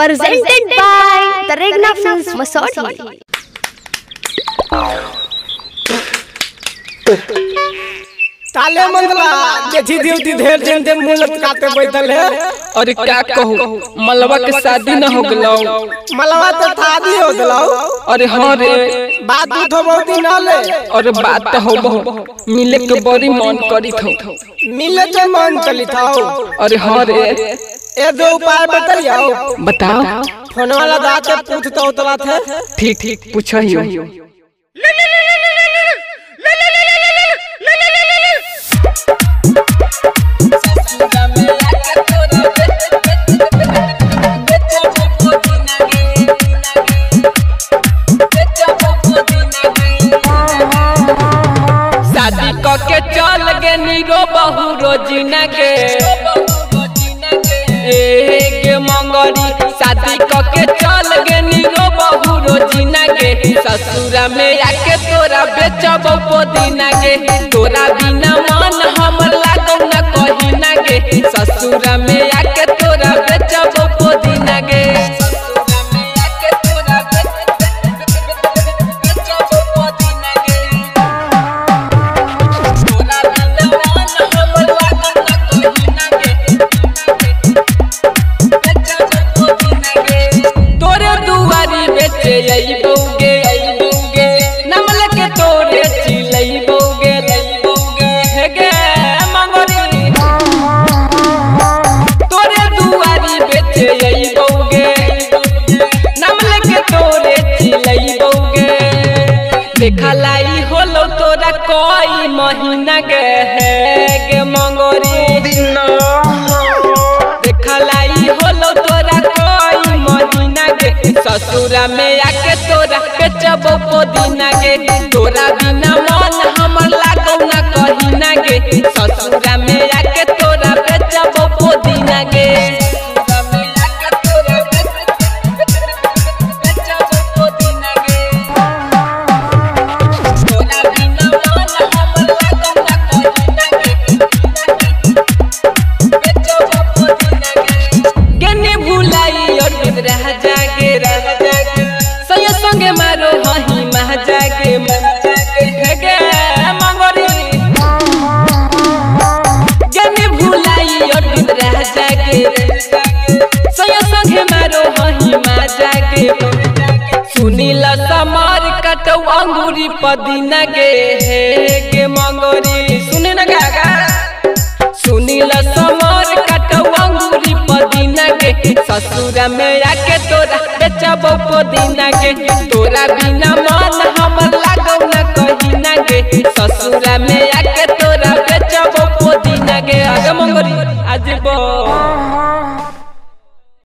Presented by the Regna Films Masodi. ताले मंगला जेठी देवती ढेर दिन दिन मुलत काटे बैठल है। अरे क्या कहूँ मलबा के शादी न हो गलो। मलवा तो थादी हो गलो। अरे हाँ रे बात उठो बहुत दिन ले अरे बात तो हो बहु मिले के बड़ी मन करी थो। मिले के मन चली था। अरे हाँ रे ए दो उपाय बताइयो बताओ। फ़ोन वाला दाते पूछता उतला थे ठीक ठीक पूछियो शादी क चल गे नीरो बहु रोजिना के ससुरा में आके तोरा बेचब पोदीना के। तोरा बिना मन हमर लागो न कहिना के। ससुरा में आके तोरा बेचब पोदीना के। ससुरा में आके देखलाई होलो तोरा कोई महीना के है मंगरी। देखलाई होलो तोरा कोई महीना के। ससुरा में आके तोरा बेचब पोदीना के। तोरा बिना मन हमर सुनील समार कटौ अंगूरी पदीना गे गे गागा सुनील पदीना के आके तोरा के तोरा बिना मन हमर लागौ न कहिना के ससुरा में आके तोरा